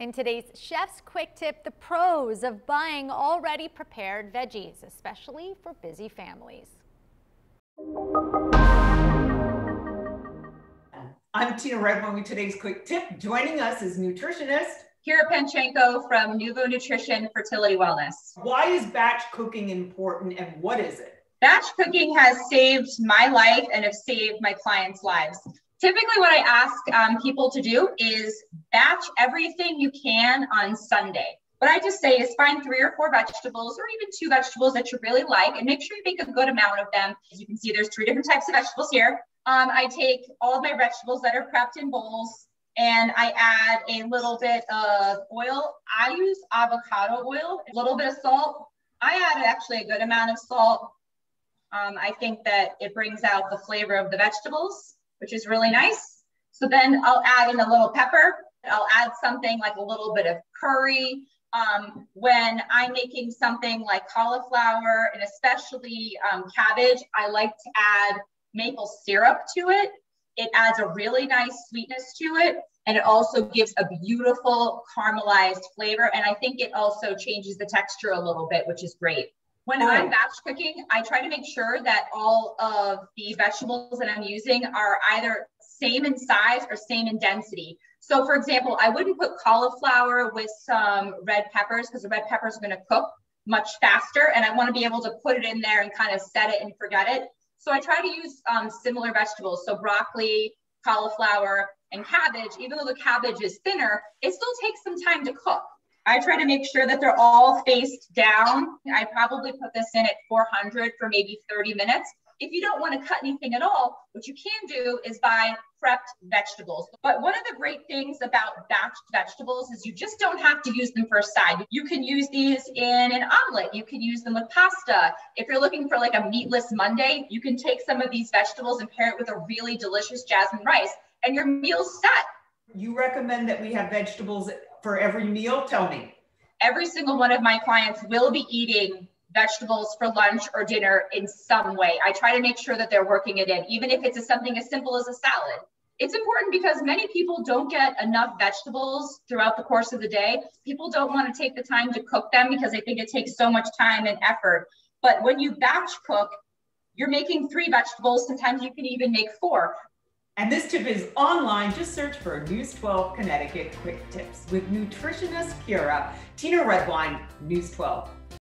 In today's Chef's Quick Tip, the pros of buying already prepared veggies, especially for busy families. I'm Tina Redwine with today's quick tip. Joining us is nutritionist Kira Pantschenko from Nouveau Nutrition Fertility Wellness. Why is batch cooking important and what is it? Batch cooking has saved my life and have saved my clients' lives typically what I ask um, people to do is batch everything you can on Sunday. What I just say is find three or four vegetables or even two vegetables that you really like and make sure you make a good amount of them. As you can see, there's three different types of vegetables here. Um, I take all of my vegetables that are prepped in bowls and I add a little bit of oil. I use avocado oil, a little bit of salt. I add actually a good amount of salt. Um, I think that it brings out the flavor of the vegetables which is really nice. So then I'll add in a little pepper. I'll add something like a little bit of curry. Um, when I'm making something like cauliflower and especially um, cabbage, I like to add maple syrup to it. It adds a really nice sweetness to it. And it also gives a beautiful caramelized flavor. And I think it also changes the texture a little bit, which is great. When I'm batch cooking, I try to make sure that all of the vegetables that I'm using are either same in size or same in density. So for example, I wouldn't put cauliflower with some red peppers because the red peppers are gonna cook much faster and I wanna be able to put it in there and kind of set it and forget it. So I try to use um, similar vegetables. So broccoli, cauliflower, and cabbage, even though the cabbage is thinner, it still takes some time to cook. I try to make sure that they're all faced down. I probably put this in at 400 for maybe 30 minutes. If you don't want to cut anything at all, what you can do is buy prepped vegetables. But one of the great things about batched vegetables is you just don't have to use them for a side. You can use these in an omelet. You can use them with pasta. If you're looking for like a meatless Monday, you can take some of these vegetables and pair it with a really delicious jasmine rice and your meal's set. You recommend that we have vegetables for every meal? Tell me. Every single one of my clients will be eating vegetables for lunch or dinner in some way. I try to make sure that they're working it in, even if it's something as simple as a salad. It's important because many people don't get enough vegetables throughout the course of the day. People don't want to take the time to cook them because they think it takes so much time and effort. But when you batch cook, you're making three vegetables. Sometimes you can even make four. And this tip is online. Just search for News 12 Connecticut Quick Tips with nutritionist Kira, Tina Redwine, News 12.